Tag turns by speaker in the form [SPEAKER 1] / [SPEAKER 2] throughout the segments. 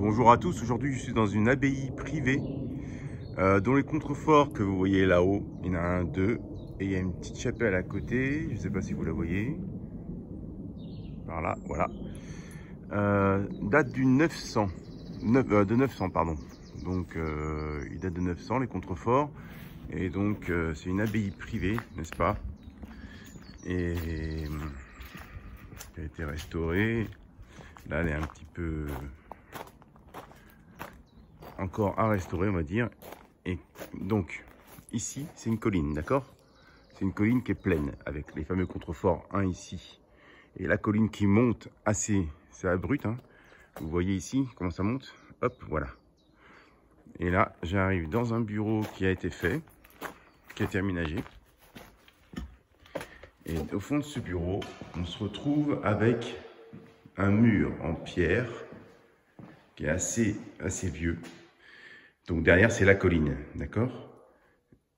[SPEAKER 1] Bonjour à tous, aujourd'hui je suis dans une abbaye privée. Euh, dont les contreforts que vous voyez là-haut, il y en a un, deux, et il y a une petite chapelle à côté, je ne sais pas si vous la voyez, par là, voilà, euh, date du 900, euh, de 900 pardon, donc il date de 900 les contreforts, et donc c'est une abbaye privée, n'est-ce pas, et elle a été restaurée, là elle est un petit peu encore à restaurer, on va dire. Et donc, ici, c'est une colline, d'accord? C'est une colline qui est pleine, avec les fameux contreforts, un ici. Et la colline qui monte assez, c'est abrupt, hein Vous voyez ici comment ça monte? Hop, voilà. Et là, j'arrive dans un bureau qui a été fait, qui a été aménagé. Et au fond de ce bureau, on se retrouve avec un mur en pierre qui est assez, assez vieux. Donc derrière, c'est la colline, d'accord?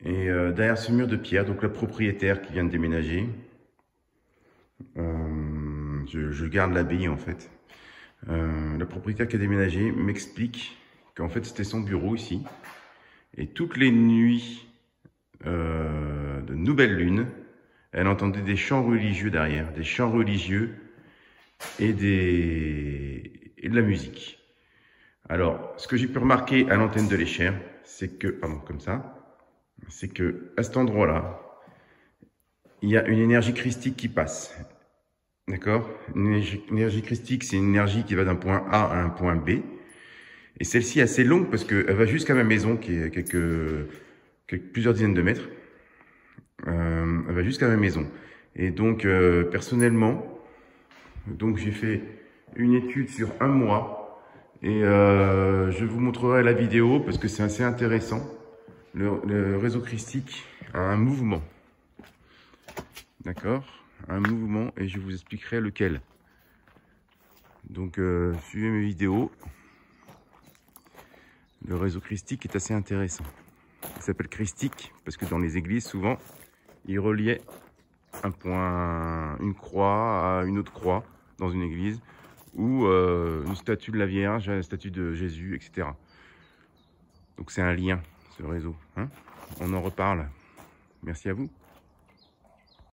[SPEAKER 1] Et euh, derrière ce mur de pierre, donc le propriétaire qui vient de déménager, euh, je, garde l'abbaye en fait. Euh, le propriétaire qui a déménagé m'explique qu'en fait c'était son bureau ici. Et toutes les nuits euh, de nouvelle lune, elle entendait des chants religieux derrière, des chants religieux et, des... et de la musique. Alors, ce que j'ai pu remarquer à l'antenne de l'échelle, c'est que, pardon, comme ça, c'est que à cet endroit-là, il y a une énergie christique qui passe. D'accord? Une énergie christique, c'est une énergie qui va d'un point A à un point B. Et celle-ci est assez longue parce qu'elle va jusqu'à ma maison, qui est quelques, plusieurs dizaines de mètres. Euh, elle va jusqu'à ma maison. Et donc, euh, personnellement, donc j'ai fait une étude sur un mois et euh, je vous montrerai la vidéo parce que c'est assez intéressant. Le, réseau christique a un mouvement. D'accord? Un mouvement et je vous expliquerai lequel. Donc euh, suivez mes vidéos. Le réseau christique est assez intéressant. Il s'appelle christique parce que dans les églises, souvent, il reliait un point, une croix à une autre croix dans une église ou euh, une statue de la Vierge, une statue de Jésus, etc. Donc c'est un lien, ce réseau. Hein On en reparle. Merci à vous.